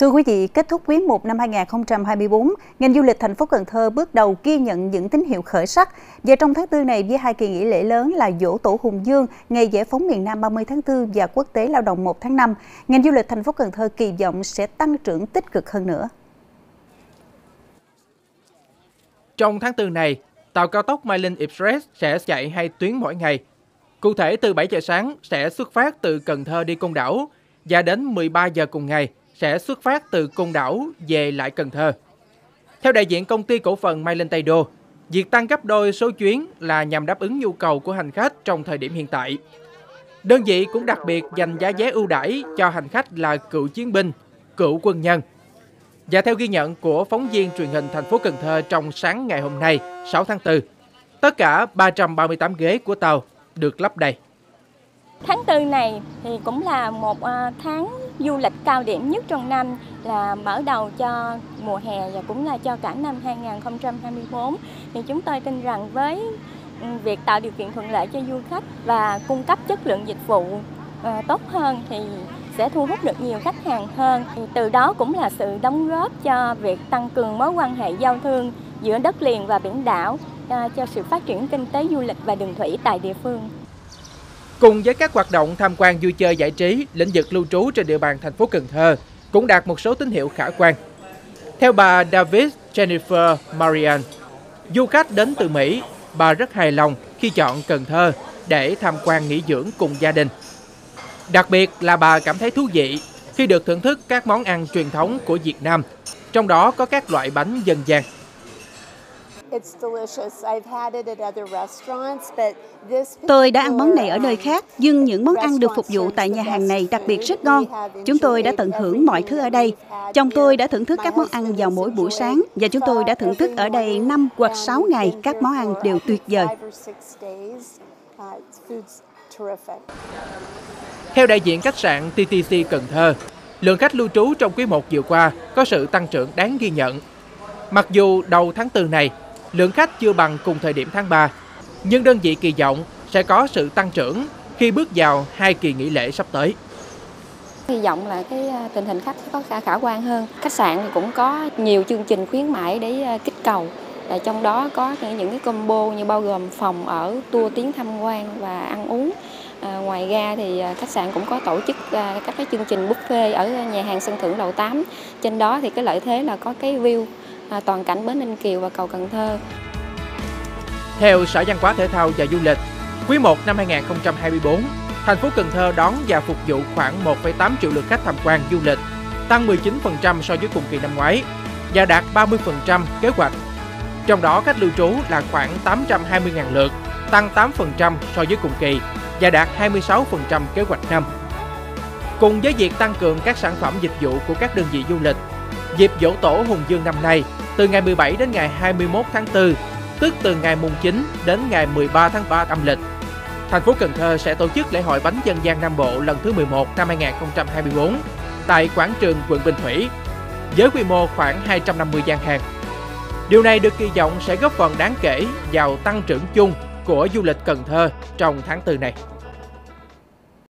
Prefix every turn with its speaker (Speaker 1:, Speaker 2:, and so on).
Speaker 1: Thưa quý vị, kết thúc quý 1 năm 2024, ngành du lịch thành phố Cần Thơ bước đầu ghi nhận những tín hiệu khởi sắc. Và trong tháng 4 này với hai kỳ nghỉ lễ lớn là Dỗ Tổ Hùng Dương, Ngày Giải phóng miền Nam 30 tháng 4 và Quốc tế Lao động 1 tháng 5, ngành du lịch thành phố Cần Thơ kỳ vọng sẽ tăng trưởng tích cực hơn nữa.
Speaker 2: Trong tháng 4 này, tàu cao tốc Mai Linh Express sẽ chạy hai tuyến mỗi ngày. Cụ thể từ 7 giờ sáng sẽ xuất phát từ Cần Thơ đi Côn Đảo và đến 13 giờ cùng ngày sẽ xuất phát từ Côn Đảo về lại Cần Thơ. Theo đại diện công ty cổ phần Mai Linh Tây Đô, việc tăng gấp đôi số chuyến là nhằm đáp ứng nhu cầu của hành khách trong thời điểm hiện tại. Đơn vị cũng đặc biệt dành giá vé ưu đãi cho hành khách là cựu chiến binh, cựu quân nhân. Và theo ghi nhận của phóng viên truyền hình thành phố Cần Thơ trong sáng ngày hôm nay, 6 tháng 4, tất cả 338 ghế của tàu được lắp đầy.
Speaker 3: Tháng 4 này thì cũng là một à, tháng du lịch cao điểm nhất trong năm là mở đầu cho mùa hè và cũng là cho cả năm 2024. Thì chúng tôi tin rằng với ừ, việc tạo điều kiện thuận lợi cho du khách và cung cấp chất lượng dịch vụ ờ, tốt hơn thì sẽ thu hút được nhiều khách hàng hơn. Thì từ đó cũng là sự đóng góp cho việc tăng cường mối quan hệ giao thương giữa đất liền và biển đảo ờ, cho sự phát triển kinh tế du lịch và đường thủy tại địa phương.
Speaker 2: Cùng với các hoạt động tham quan vui chơi giải trí, lĩnh vực lưu trú trên địa bàn thành phố Cần Thơ cũng đạt một số tín hiệu khả quan. Theo bà David Jennifer Marian, du khách đến từ Mỹ, bà rất hài lòng khi chọn Cần Thơ để tham quan nghỉ dưỡng cùng gia đình. Đặc biệt là bà cảm thấy thú vị khi được thưởng thức các món ăn truyền thống của Việt Nam, trong đó có các loại bánh dân gian.
Speaker 1: Tôi đã ăn món này ở nơi khác, nhưng những món ăn được phục vụ tại nhà hàng này đặc biệt rất ngon. Chúng tôi đã tận hưởng mọi thứ ở đây. Chồng tôi đã thưởng thức các món ăn vào mỗi buổi sáng và chúng tôi đã thưởng thức ở đây 5 hoặc 6 ngày. Các món ăn đều tuyệt vời.
Speaker 2: Theo đại diện khách sạn TTC Cần Thơ, lượng khách lưu trú trong quý 1 vừa qua có sự tăng trưởng đáng ghi nhận. Mặc dù đầu tháng 4 này, lượng khách chưa bằng cùng thời điểm tháng 3, nhưng đơn vị kỳ vọng sẽ có sự tăng trưởng khi bước vào hai kỳ nghỉ lễ sắp tới.
Speaker 3: Hy vọng là cái à, tình hình khách có khả khả quan hơn. Khách sạn cũng có nhiều chương trình khuyến mãi để à, kích cầu. Và trong đó có những cái combo như bao gồm phòng ở, tour tuyến tham quan và ăn uống. À, ngoài ra thì à, khách sạn cũng có tổ chức à, các cái chương trình buffet ở nhà hàng sân thượng lầu 8. Trên đó thì cái lợi thế là có cái view À, toàn cảnh bến Ninh Kiều và cầu Cần Thơ.
Speaker 2: Theo Sở Văn hóa Thể thao và Du lịch, quý 1 năm 2024, thành phố Cần Thơ đón và phục vụ khoảng 1,8 triệu lượt khách tham quan du lịch, tăng 19% so với cùng kỳ năm ngoái và đạt 30% kế hoạch. Trong đó khách lưu trú là khoảng 820.000 lượt, tăng 8% so với cùng kỳ và đạt 26% kế hoạch năm. Cùng với việc tăng cường các sản phẩm dịch vụ của các đơn vị du lịch, dịp dỗ tổ Hùng Dương năm nay, từ ngày 17 đến ngày 21 tháng 4, tức từ ngày mùng 9 đến ngày 13 tháng 3 âm lịch, thành phố Cần Thơ sẽ tổ chức lễ hội bánh dân gian Nam Bộ lần thứ 11 năm 2024 tại quảng trường quận Bình Thủy với quy mô khoảng 250 gian hàng. Điều này được kỳ vọng sẽ góp phần đáng kể vào tăng trưởng chung của du lịch Cần Thơ trong tháng 4 này.